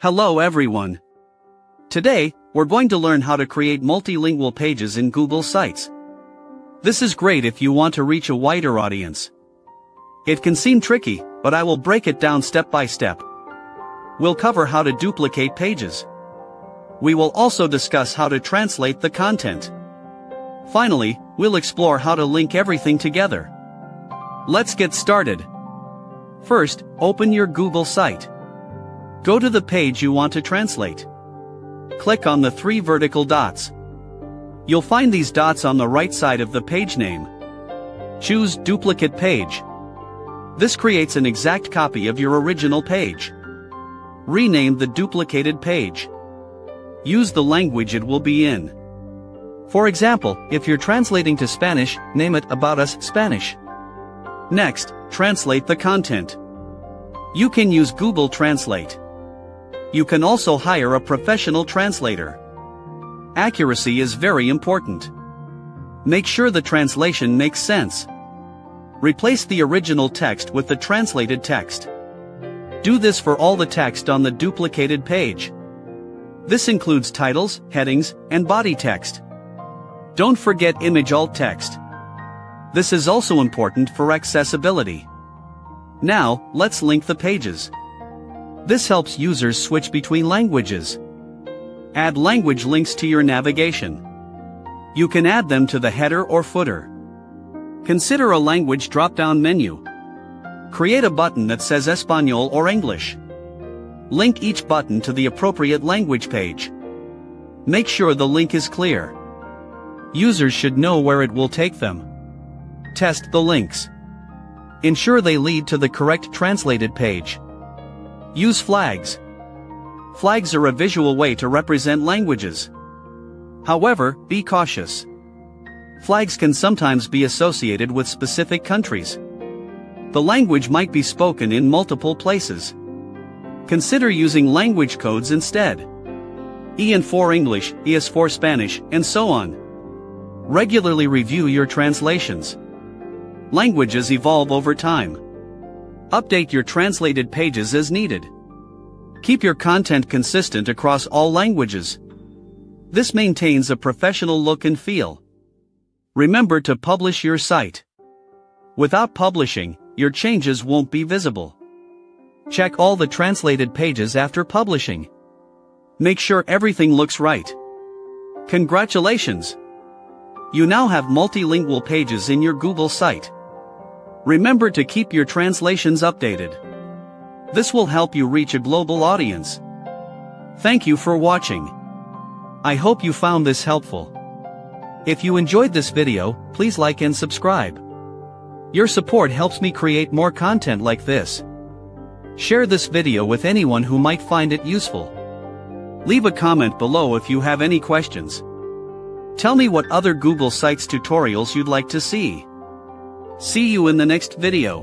Hello everyone. Today, we're going to learn how to create multilingual pages in Google Sites. This is great if you want to reach a wider audience. It can seem tricky, but I will break it down step by step. We'll cover how to duplicate pages. We will also discuss how to translate the content. Finally, we'll explore how to link everything together. Let's get started. First, open your Google site. Go to the page you want to translate. Click on the three vertical dots. You'll find these dots on the right side of the page name. Choose Duplicate Page. This creates an exact copy of your original page. Rename the duplicated page. Use the language it will be in. For example, if you're translating to Spanish, name it About Us Spanish. Next, translate the content. You can use Google Translate. You can also hire a professional translator. Accuracy is very important. Make sure the translation makes sense. Replace the original text with the translated text. Do this for all the text on the duplicated page. This includes titles, headings, and body text. Don't forget image alt text. This is also important for accessibility. Now, let's link the pages. This helps users switch between languages. Add language links to your navigation. You can add them to the header or footer. Consider a language drop-down menu. Create a button that says Espanol or English. Link each button to the appropriate language page. Make sure the link is clear. Users should know where it will take them. Test the links. Ensure they lead to the correct translated page. Use flags. Flags are a visual way to represent languages. However, be cautious. Flags can sometimes be associated with specific countries. The language might be spoken in multiple places. Consider using language codes instead. EN for English, ES for Spanish, and so on. Regularly review your translations. Languages evolve over time. Update your translated pages as needed. Keep your content consistent across all languages. This maintains a professional look and feel. Remember to publish your site. Without publishing, your changes won't be visible. Check all the translated pages after publishing. Make sure everything looks right. Congratulations! You now have multilingual pages in your Google site. Remember to keep your translations updated. This will help you reach a global audience. Thank you for watching. I hope you found this helpful. If you enjoyed this video, please like and subscribe. Your support helps me create more content like this. Share this video with anyone who might find it useful. Leave a comment below if you have any questions. Tell me what other Google Sites tutorials you'd like to see. See you in the next video.